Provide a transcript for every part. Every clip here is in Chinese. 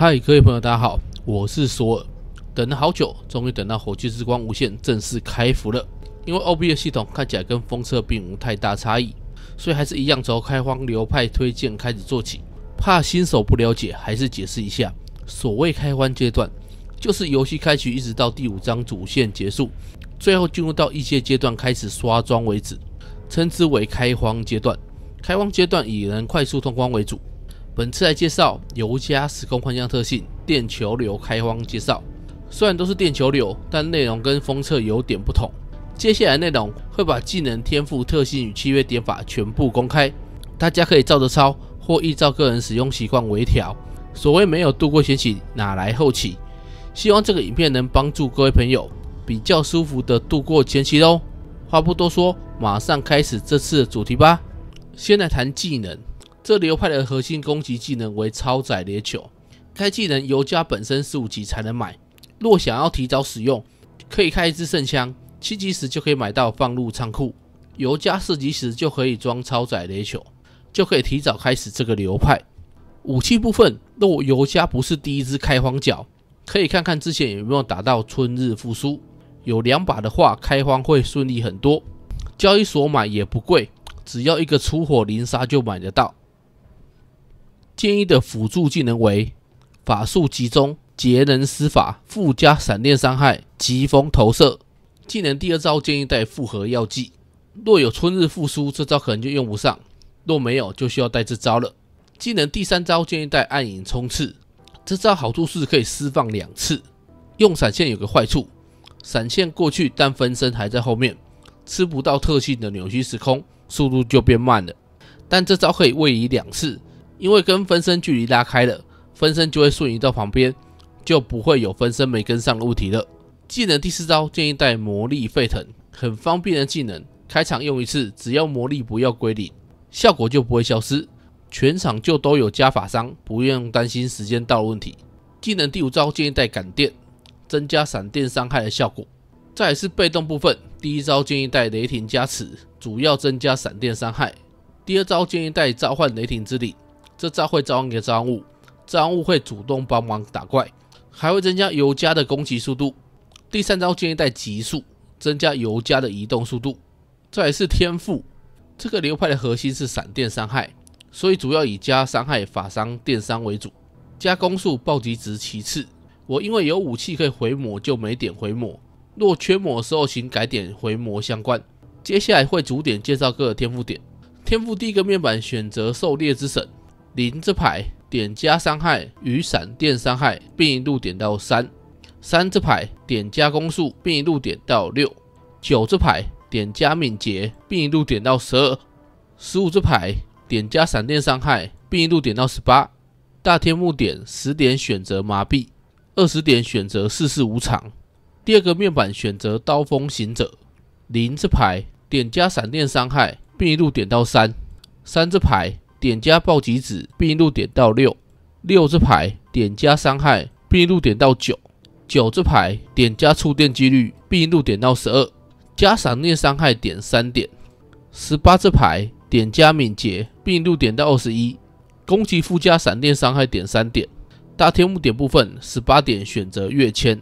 嗨，各位朋友，大家好，我是索尔。等了好久，终于等到火炬之光无限正式开服了。因为 OB 的系统看起来跟风车并无太大差异，所以还是一样从开荒流派推荐开始做起。怕新手不了解，还是解释一下。所谓开荒阶段，就是游戏开局一直到第五章主线结束，最后进入到一些阶段开始刷装为止，称之为开荒阶段。开荒阶段以能快速通关为主。本次来介绍尤加时空幻象特性电球流开荒介绍。虽然都是电球流，但内容跟封测有点不同。接下来内容会把技能、天赋、特性与契约点法全部公开，大家可以照着抄或依照个人使用习惯微调。所谓没有度过前期，哪来后期？希望这个影片能帮助各位朋友比较舒服的度过前期喽。话不多说，马上开始这次的主题吧。先来谈技能，这流派的核心攻击技能为超载猎球。该技能尤加本身十五级才能买，若想要提早使用，可以开一支圣枪，七级时就可以买到放入仓库。尤加四级时就可以装超载猎球，就可以提早开始这个流派。武器部分，若尤加不是第一支开荒角，可以看看之前有没有打到春日复苏，有两把的话，开荒会顺利很多。交易所买也不贵。只要一个出火灵杀就买得到。建议的辅助技能为法术集中、节能施法、附加闪电伤害、疾风投射。技能第二招建议带复合药剂。若有春日复苏，这招可能就用不上；若没有，就需要带这招了。技能第三招建议带暗影冲刺。这招好处是可以释放两次。用闪现有个坏处，闪现过去但分身还在后面，吃不到特性的扭曲时空。速度就变慢了，但这招可以位移两次，因为跟分身距离拉开了，分身就会瞬移到旁边，就不会有分身没跟上的问题了。技能第四招建议带魔力沸腾，很方便的技能，开场用一次，只要魔力不要归零，效果就不会消失，全场就都有加法伤，不用担心时间到问题。技能第五招建议带感电，增加闪电伤害的效果。再是被动部分，第一招建议带雷霆加持，主要增加闪电伤害。第二招建议带召唤雷霆之力，这招会召唤一个召唤物，召唤物会主动帮忙打怪，还会增加尤加的攻击速度。第三招建议带极速，增加尤加的移动速度。再是天赋，这个流派的核心是闪电伤害，所以主要以加伤害、法伤、电伤为主，加攻速、暴击值其次。我因为有武器可以回魔，就没点回魔。若缺魔的时候，请改点回魔相关。接下来会逐点介绍各个天赋点。天赋第一个面板选择狩猎之神，零这排点加伤害与闪电伤害，并一路点到三。三这排点加攻速，并一路点到六。九这排点加敏捷，并一路点到十二。十五这排点加闪电伤害，并一路点到十八。大天幕点十点选择麻痹，二十点选择世事无常。第二个面板选择刀锋行者，零这排点加闪电伤害，并一路点到三；三这排点加暴击值，并一路点到六；六这牌点加伤害，并一路点到九；九这牌点加触电几率，并一路点到十二，加闪电伤害点三点；十八这牌点加敏捷，并一路点到二十一，攻击附加闪电伤害点三点。大天幕点部分，十八点选择跃迁。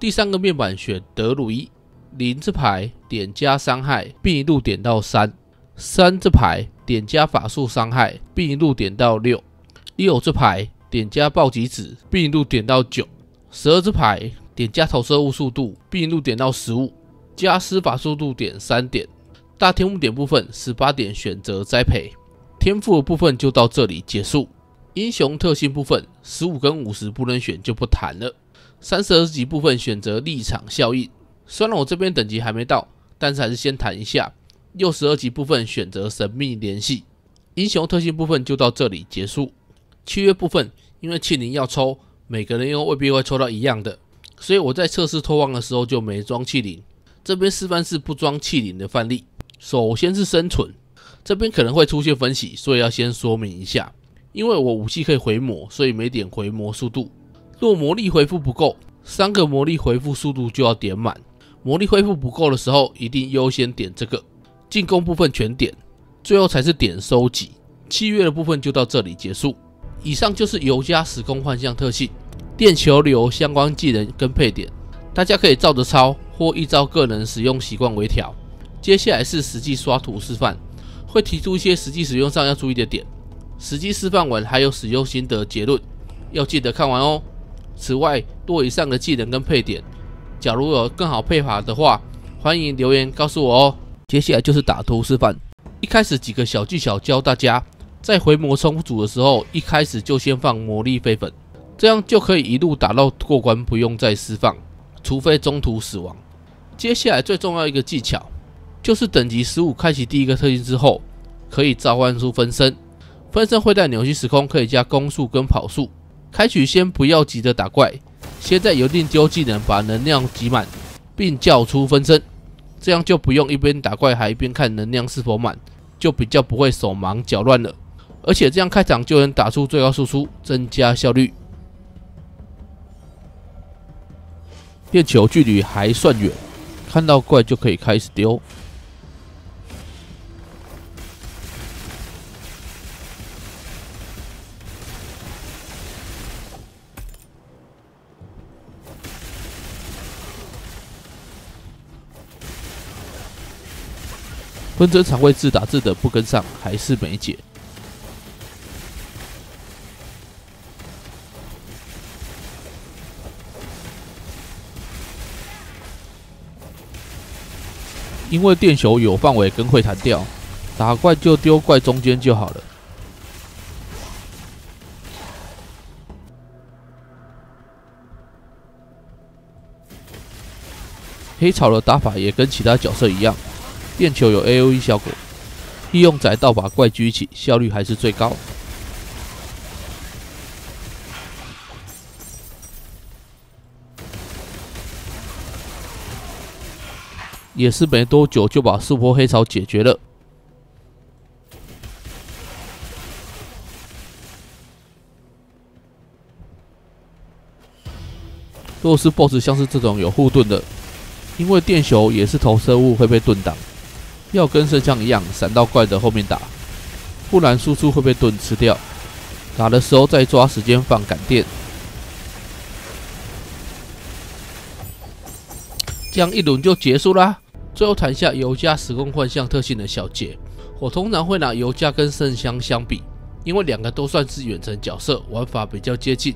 第三个面板选德鲁伊，零这牌点加伤害，并一路点到三；三这牌点加法术伤害，并一路点到六；六这牌点加暴击值，并一路点到九；十二这牌点加投射物速度，并一路点到十五；加施法速度点三点。大天幕点部分十八点选择栽培，天赋的部分就到这里结束。英雄特性部分十五跟五十不能选，就不谈了。三十二级部分选择立场效应，虽然我这边等级还没到，但是还是先谈一下。六十二级部分选择神秘联系，英雄特性部分就到这里结束。契约部分，因为器灵要抽，每个人又未必会抽到一样的，所以我在测试脱网的时候就没装气灵。这边示范是不装器灵的范例。首先是生存，这边可能会出现分歧，所以要先说明一下。因为我武器可以回魔，所以没点回魔速度。若魔力回复不够，三个魔力回复速度就要点满。魔力恢复不够的时候，一定优先点这个。进攻部分全点，最后才是点收集。契约的部分就到这里结束。以上就是尤加时空幻象特性、电球流相关技能跟配点，大家可以照着抄或依照个人使用习惯微调。接下来是实际刷图示范，会提出一些实际使用上要注意的点。实际示范完还有使用心得结论，要记得看完哦。此外，多以上的技能跟配点，假如有更好配法的话，欢迎留言告诉我哦。接下来就是打图示范，一开始几个小技巧教大家，在回魔冲组的时候，一开始就先放魔力飞粉，这样就可以一路打到过关，不用再释放，除非中途死亡。接下来最重要一个技巧。就是等级十五开启第一个特性之后，可以召唤出分身，分身会在扭曲时空，可以加攻速跟跑速。开局先不要急着打怪，先在油定丢技能把能量集满，并叫出分身，这样就不用一边打怪还一边看能量是否满，就比较不会手忙脚乱了。而且这样开场就能打出最高输出，增加效率。电球距离还算远，看到怪就可以开始丢。分身常会自打自的不跟上，还是没解。因为电球有范围跟会弹掉，打怪就丢怪中间就好了。黑草的打法也跟其他角色一样。电球有 A O E 效果，利用窄道把怪举起，效率还是最高。也是没多久就把速坡黑潮解决了。若是 BOSS 像是这种有护盾的，因为电球也是投射物，会被盾挡。要跟圣像一样，闪到怪的后面打，不然输出会被盾吃掉。打的时候再抓时间放感电，这样一轮就结束啦。最后谈下尤加时空幻象特性的小结，我通常会拿尤加跟圣香相比，因为两个都算是远程角色，玩法比较接近。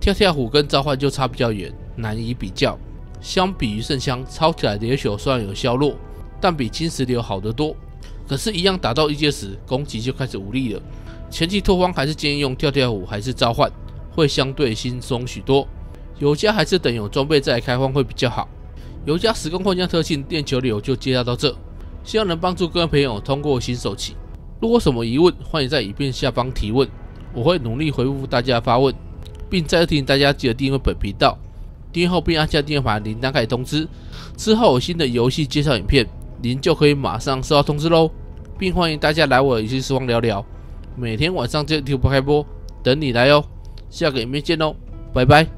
跳跳虎跟召唤就差比较远，难以比较。相比于圣香，抄起来的血虽然有削弱。但比金石流好得多，可是，一样打到一阶时，攻击就开始无力了。前期拓荒还是建议用跳跳虎还是召唤，会相对轻松许多。尤加还是等有装备再开荒会比较好。尤加时空幻象特性电球流就介绍到这，希望能帮助各位朋友通过新手期。如果什么疑问，欢迎在影片下方提问，我会努力回复大家发问，并再次提醒大家记得订阅本频道，订阅后并按下订阅盘铃铛开通知，之后有新的游戏介绍影片。您就可以马上收到通知喽，并欢迎大家来我游戏时光聊聊，每天晚上就 YouTube 开播，等你来哦。下个影片见喽，拜拜。